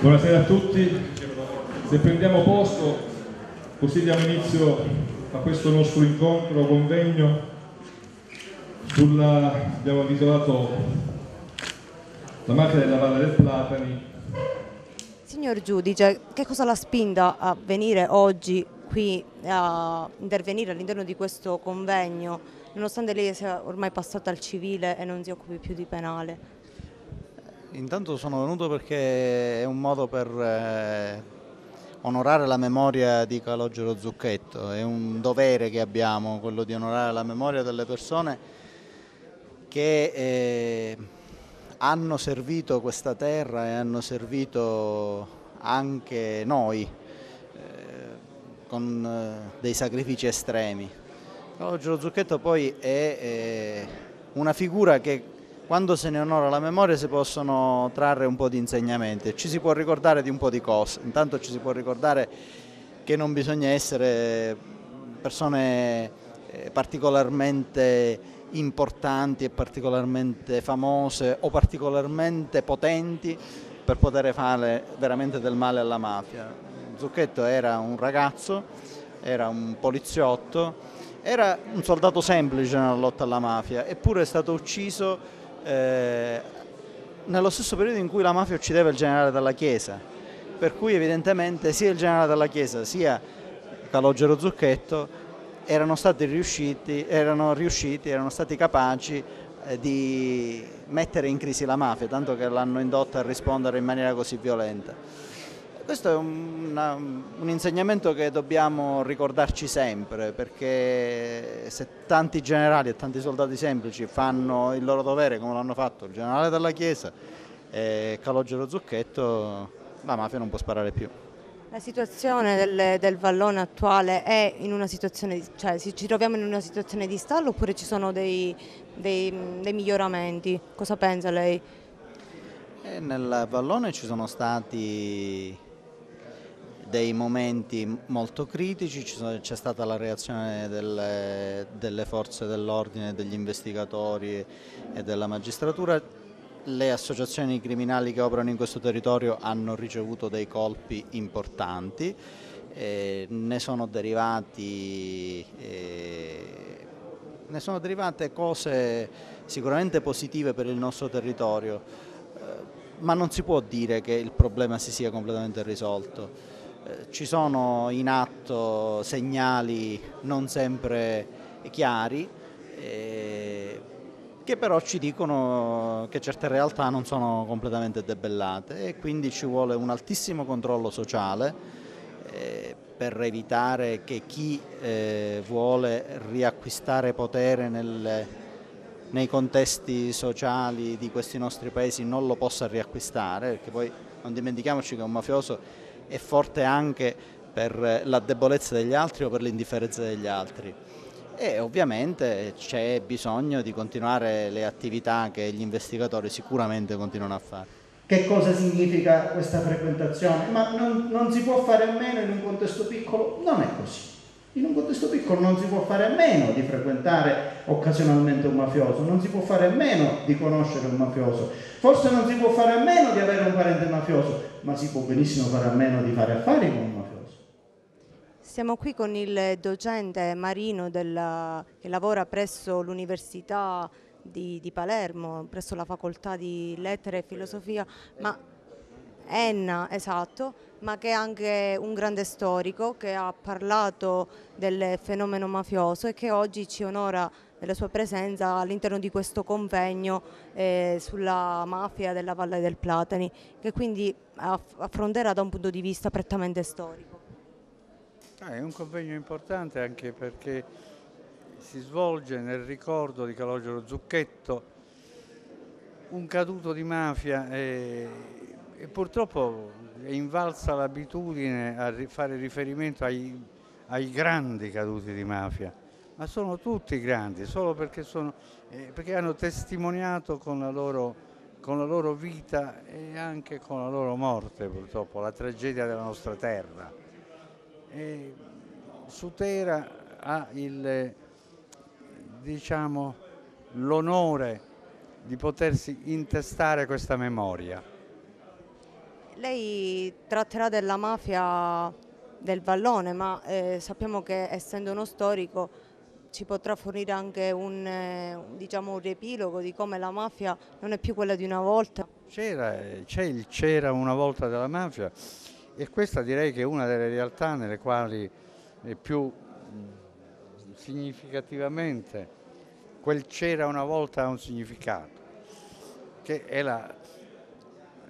Buonasera a tutti, se prendiamo posto così diamo inizio a questo nostro incontro, convegno sulla, abbiamo intitolato La mafia della Valle del Platani. Signor giudice, che cosa l'ha spinta a venire oggi qui a intervenire all'interno di questo convegno, nonostante lei sia ormai passata al civile e non si occupi più di penale? Intanto sono venuto perché è un modo per eh, onorare la memoria di Calogero Zucchetto, è un dovere che abbiamo, quello di onorare la memoria delle persone che eh, hanno servito questa terra e hanno servito anche noi eh, con eh, dei sacrifici estremi. Calogero Zucchetto poi è eh, una figura che quando se ne onora la memoria si possono trarre un po' di insegnamenti, ci si può ricordare di un po' di cose, intanto ci si può ricordare che non bisogna essere persone eh, particolarmente importanti e particolarmente famose o particolarmente potenti per poter fare veramente del male alla mafia. Zucchetto era un ragazzo, era un poliziotto, era un soldato semplice nella lotta alla mafia, eppure è stato ucciso eh, nello stesso periodo in cui la mafia uccideva il generale della Chiesa, per cui evidentemente sia il generale della Chiesa sia Calogero Zucchetto erano stati riusciti, erano, riusciti, erano stati capaci eh, di mettere in crisi la mafia, tanto che l'hanno indotta a rispondere in maniera così violenta. Questo è un, una, un, insegnamento che dobbiamo ricordarci sempre perché se tanti generali e tanti soldati semplici fanno il loro dovere come l'hanno fatto il generale della Chiesa e Calogero Zucchetto, la mafia non può sparare più. La situazione del, del, vallone attuale è in una situazione, cioè ci troviamo in una situazione di stallo oppure ci sono dei, dei, dei miglioramenti? Cosa pensa lei? E eh, nel vallone ci sono stati dei momenti molto critici, c'è stata la reazione delle, delle forze dell'ordine, degli investigatori e della magistratura, le associazioni criminali che operano in questo territorio hanno ricevuto dei colpi importanti, eh, ne, sono derivati, eh, ne sono derivate cose sicuramente positive per il nostro territorio, eh, ma non si può dire che il problema si sia completamente risolto. Eh, ci sono in atto segnali non sempre chiari eh, che però ci dicono che certe realtà non sono completamente debellate e quindi ci vuole un altissimo controllo sociale eh, per evitare che chi eh, vuole riacquistare potere nel, nei contesti sociali di questi nostri paesi non lo possa riacquistare, perché poi non dimentichiamoci che un mafioso è forte anche per la debolezza degli altri o per l'indifferenza degli altri. E ovviamente c'è bisogno di continuare le attività che gli investigatori sicuramente continuano a fare. Che cosa significa questa frequentazione? Ma non, non si può fare a meno in un contesto piccolo? Non è così. In un contesto piccolo non si può fare a meno di frequentare occasionalmente un mafioso, non si può fare a meno di conoscere un mafioso, forse non si può fare a meno di avere un parente mafioso, ma si può benissimo fare a meno di fare affari con un mafioso. Siamo qui con il docente Marino della, che lavora presso l'Università di, di Palermo, presso la facoltà di lettere e filosofia, ma Enna, esatto, ma che è anche un grande storico che ha parlato del fenomeno mafioso e che oggi ci onora della sua presenza all'interno di questo convegno eh, sulla mafia della Valle del Platani, che quindi affronterà da un punto di vista prettamente storico. Ah, è un convegno importante anche perché si svolge nel ricordo di Calogero Zucchetto, un caduto di mafia e, e purtroppo è invalsa l'abitudine a fare riferimento ai, ai, grandi caduti di mafia, ma sono tutti grandi, solo perché, sono, eh, perché hanno testimoniato con la, loro, con la, loro, vita e anche con la loro morte purtroppo, la tragedia della nostra terra. E Sutera ha diciamo, l'onore di potersi intestare questa memoria Lei tratterà della mafia del Vallone, ma eh, sappiamo che essendo uno storico ci potrà fornire anche un, eh, diciamo, un riepilogo di come la mafia non è più quella di una volta. C'era, c'è il c'era una volta della mafia e questa direi che è una delle realtà nelle quali più significativamente quel c'era una volta ha un significato, che è la,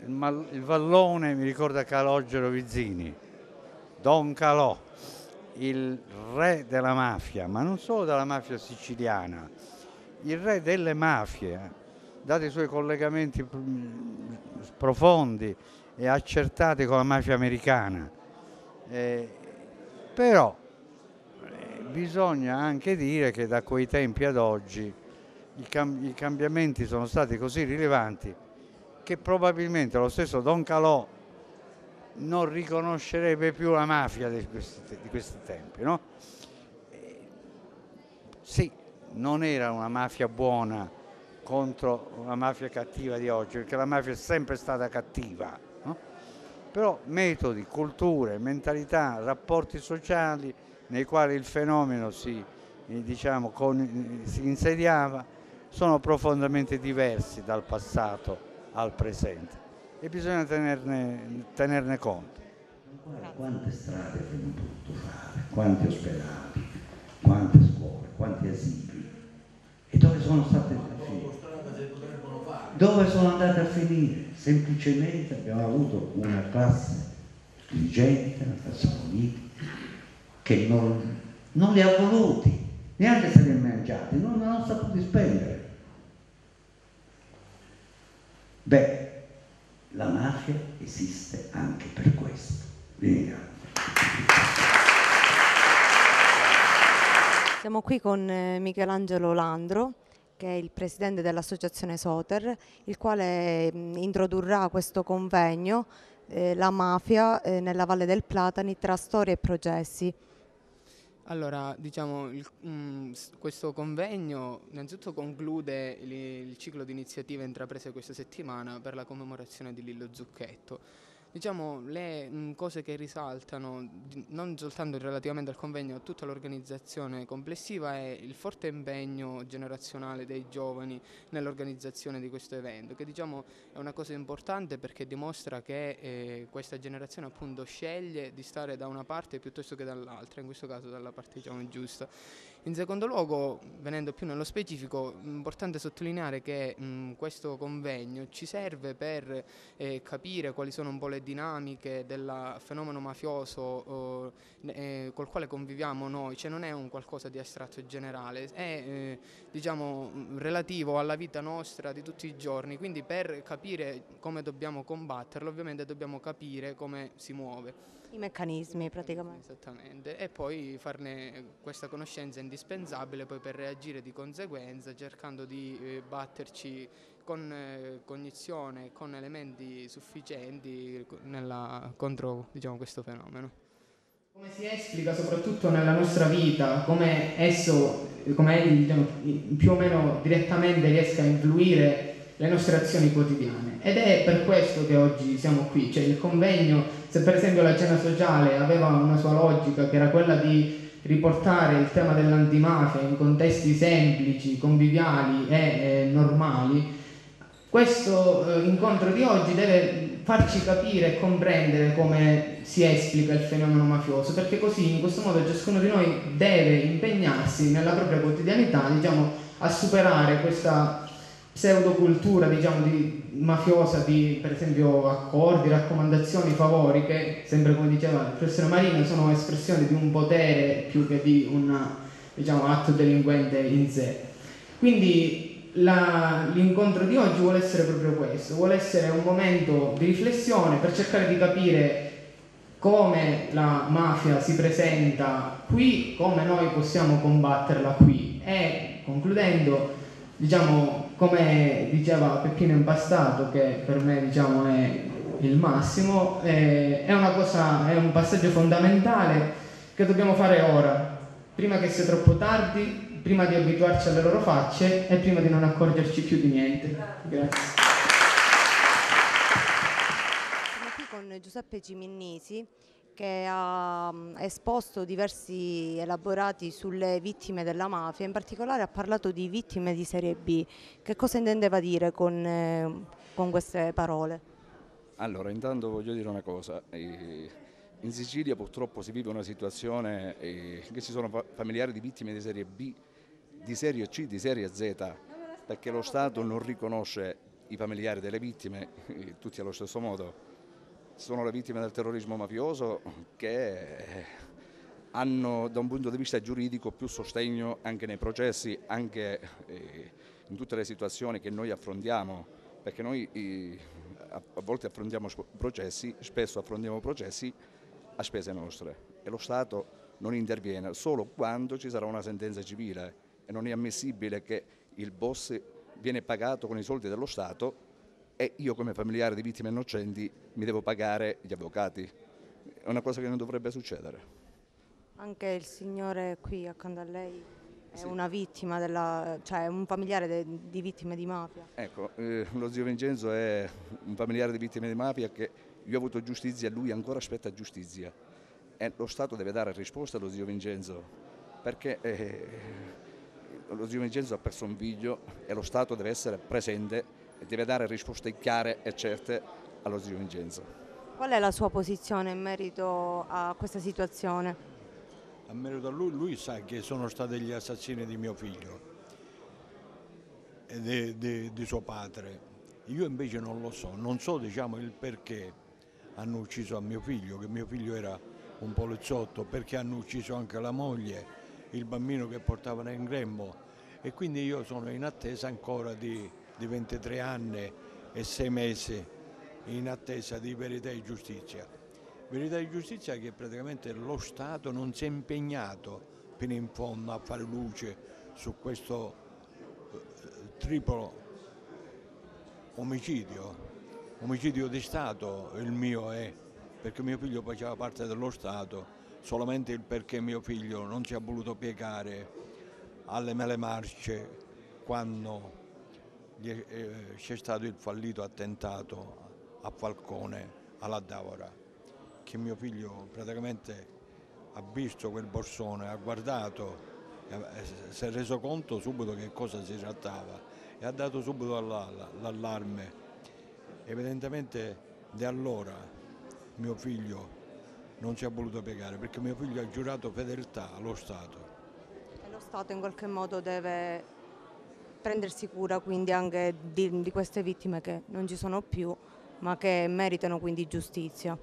il, il vallone mi ricorda Calogero Vizzini, Don Calò, il re della mafia, ma non solo della mafia siciliana, il re delle mafie, dati i suoi collegamenti profondi e accertati con la mafia americana. Eh, però eh, bisogna anche dire che da quei tempi ad oggi i, cam i cambiamenti sono stati così rilevanti che probabilmente lo stesso Don Calò non riconoscerebbe più la mafia di questi, di questi tempi. No? Eh, sì, non era una mafia buona contro una mafia cattiva di oggi, perché la mafia è sempre stata cattiva, no? però metodi, culture, mentalità, rapporti sociali nei quali il fenomeno si, eh, diciamo, con, si insediava sono profondamente diversi dal passato al presente e bisogna tenerne, tenerne conto. Quante strade avremmo potuto fare, quanti ospedali, quante scuole, quanti asili e dove sono state a finire? Dove sono andate a finire? Semplicemente abbiamo avuto una classe dirigente, una classe politica che non, non li ha voluti, neanche se li ha mangiati, non, non hanno saputo spendere. Beh, la mafia esiste anche per questo. Vi Siamo qui con eh, Michelangelo Landro, che è il presidente dell'associazione Soter, il quale introdurrà questo convegno, eh, La mafia eh, nella Valle del Platani tra storie e processi. Allora, diciamo, il, mh, mm, questo convegno innanzitutto conclude il, il ciclo di iniziative intraprese questa settimana per la commemorazione di Lillo Zucchetto diciamo, le mh, cose che risaltano, non soltanto relativamente al convegno, a tutta l'organizzazione complessiva, è il forte impegno generazionale dei giovani nell'organizzazione di questo evento, che diciamo è una cosa importante perché dimostra che eh, questa generazione appunto sceglie di stare da una parte piuttosto che dall'altra, in questo caso dalla parte diciamo, giusta. In secondo luogo, venendo più nello specifico, è importante sottolineare che mh, questo convegno ci serve per eh, capire quali sono un po' le dinamiche del fenomeno mafioso eh, col quale conviviamo noi, cioè non è un qualcosa di astratto e generale, è eh, diciamo, relativo alla vita nostra di tutti i giorni, quindi per capire come dobbiamo combatterlo ovviamente dobbiamo capire come si muove. I meccanismi praticamente. Esattamente, e poi farne questa conoscenza indispensabile poi per reagire di conseguenza cercando di eh, batterci con eh, cognizione, con elementi sufficienti nella, contro diciamo, questo fenomeno. Come si esplica soprattutto nella nostra vita, come esso, come diciamo, più o meno direttamente riesca a influire le nostre azioni quotidiane. Ed è per questo che oggi siamo qui, cioè il convegno, se per esempio la cena sociale aveva una sua logica che era quella di riportare il tema dell'antimafia in contesti semplici, conviviali e eh, normali, questo eh, incontro di oggi deve farci capire e comprendere come si esplica il fenomeno mafioso, perché così in questo modo ciascuno di noi deve impegnarsi nella propria quotidianità diciamo, a superare questa pseudocultura diciamo, di, mafiosa di per esempio accordi, raccomandazioni, favori che sempre come diceva il professore Marino sono espressioni di un potere più che di un diciamo, atto delinquente in sé. Quindi l'incontro di oggi vuole essere proprio questo, vuole essere un momento di riflessione per cercare di capire come la mafia si presenta qui, come noi possiamo combatterla qui e concludendo, diciamo, come diceva Peppino Impastato, che per me diciamo, è il massimo, è, cosa, è un passaggio fondamentale che dobbiamo fare ora, prima che sia troppo tardi, prima di abituarci alle loro facce e prima di non accorgerci più di niente. Grazie. Siamo qui con Giuseppe Ciminnisi che ha mm, esposto diversi elaborati sulle vittime della mafia, in particolare ha parlato di vittime di serie B. Che cosa intendeva dire con, eh, con queste parole? Allora, intanto voglio dire una cosa. eh, In Sicilia purtroppo si vive una situazione eh, che ci sono fa- familiari di vittime di serie B, di serie C, di serie Z, perché lo Stato non riconosce i familiari delle vittime, tutti allo stesso modo. Sono le vittime del terrorismo mafioso che hanno da un punto di vista giuridico più sostegno anche nei processi, anche eh, in tutte le situazioni che noi affrontiamo, perché noi a volte affrontiamo processi, spesso affrontiamo processi a spese nostre e lo Stato non interviene solo quando ci sarà una sentenza civile e non è ammissibile che il boss viene pagato con i soldi dello Stato e io come familiare di vittime innocenti mi devo pagare gli avvocati. È una cosa che non dovrebbe succedere. Anche il signore qui accanto a lei è una vittima della, cioè un familiare de- di vittime di mafia. Ecco, eh, lo zio Vincenzo è un familiare di vittime di mafia che io ho avuto giustizia, lui ancora aspetta giustizia. E lo Stato deve dare risposta allo zio Vincenzo, perché eh, lo zio Vincenzo ha perso un figlio e lo Stato deve essere presente e deve dare risposte chiare e certe allo zio Vincenzo. Qual è la sua posizione in merito a questa situazione? A merito a lui, lui sa che sono stati gli assassini di mio figlio e di, di- di suo padre. Io invece non lo so, non so diciamo, il perché hanno ucciso a mio figlio, che mio figlio era un poliziotto, perché hanno ucciso anche la moglie, il bambino che portavano in grembo e quindi io sono in attesa ancora di, di 23 anni e 6 mesi in attesa di verità e giustizia. Verità e giustizia che praticamente lo Stato non si è impegnato fino in fondo a fare luce su questo eh, triplo omicidio. Omicidio di Stato il mio è, perché mio figlio faceva parte dello Stato, solamente il perché mio figlio non si è voluto piegare alle mele marce quando c'è stato il fallito attentato a Falcone, alla Davora, che mio figlio praticamente ha visto quel borsone, ha guardato, eh, si è reso conto subito che cosa si trattava e ha dato subito alla- l'allarme. Evidentemente da allora mio figlio non si è voluto piegare perché mio figlio ha giurato fedeltà allo Stato. E lo Stato in qualche modo deve prendersi cura quindi anche di, di queste vittime che non ci sono più, ma che meritano quindi giustizia.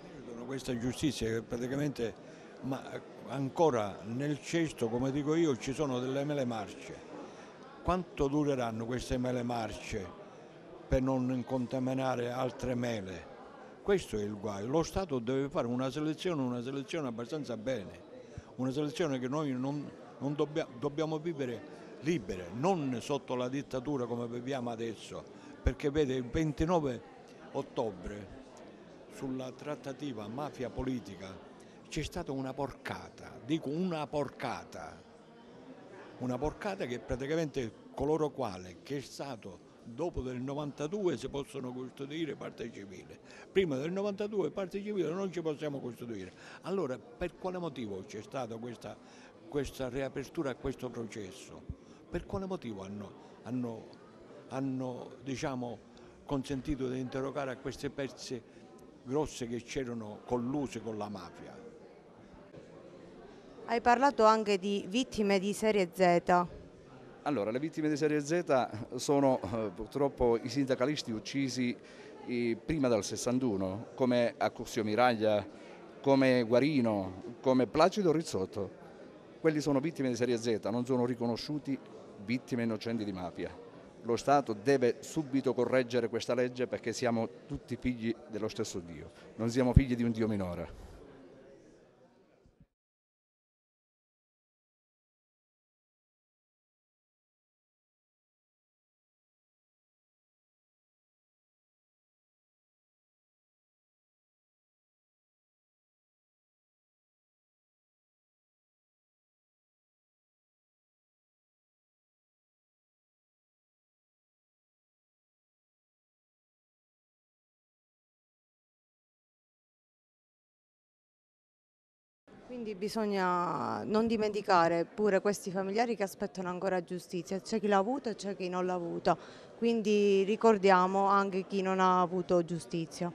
Chiedono questa giustizia che praticamente, ma ancora nel cesto, come dico io, ci sono delle mele marce. Quanto dureranno queste mele marce per non contaminare altre mele? Questo è il guaio. Lo Stato deve fare una selezione, una selezione abbastanza bene, una selezione che noi non, non dobbia- dobbiamo vivere libere, non sotto la dittatura come viviamo adesso, perché vede il 29 ottobre sulla trattativa mafia politica c'è stata una porcata, dico una porcata, una porcata che praticamente coloro quale che è stato dopo del 92 si possono costituire parte civile, prima del 92 parte civile non ci possiamo costituire. Allora per quale motivo c'è stata questa, questa riapertura a questo processo? Per quale motivo hanno, hanno, hanno diciamo, consentito di interrogare a queste pezze grosse che c'erano colluse con la mafia? Hai parlato anche di vittime di serie Z. Allora, le vittime di serie Z sono eh, purtroppo i sindacalisti uccisi eh, prima del 61, come Accursio Miraglia, come Guarino, come Placido Rizzotto. Quelli sono vittime di serie Z, non sono riconosciuti vittime innocenti di mafia. Lo Stato deve subito correggere questa legge perché siamo tutti figli dello stesso Dio, non siamo figli di un Dio minore. Quindi bisogna non dimenticare pure questi familiari che aspettano ancora giustizia, c'è chi l'ha avuta e c'è chi non l'ha avuta, quindi ricordiamo anche chi non ha avuto giustizia.